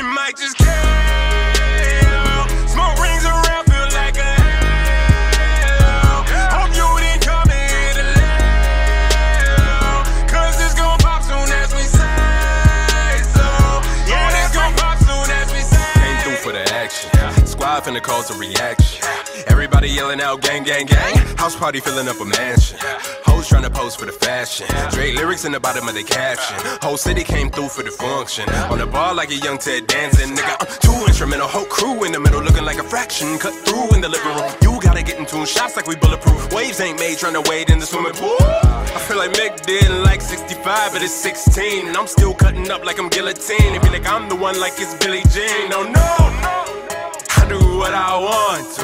like just kill. Smoke rings around, feel like a. Hope you didn't come here to live. Cause it's gon' pop soon as we say so. Yeah, it's gon' pop soon as we say Came through for the action. Squad finna cause a reaction. Everybody yelling out gang, gang, gang. House party filling up a mansion. Pose for the fashion. Straight lyrics in the bottom of the caption. Whole city came through for the function. On the bar like a young Ted Danson. Nigga, uh, I'm too instrumental. Whole crew in the middle looking like a fraction. Cut through in the living room. You gotta get in tune. Shots like we bulletproof. Waves ain't made trying to wade in the swimming pool. I feel like Mick did like 65, but it's 16. And I'm still cutting up like I'm guillotine. Be like I'm the one like it's Billie Jean. Oh, no, no, no. I do what I want to.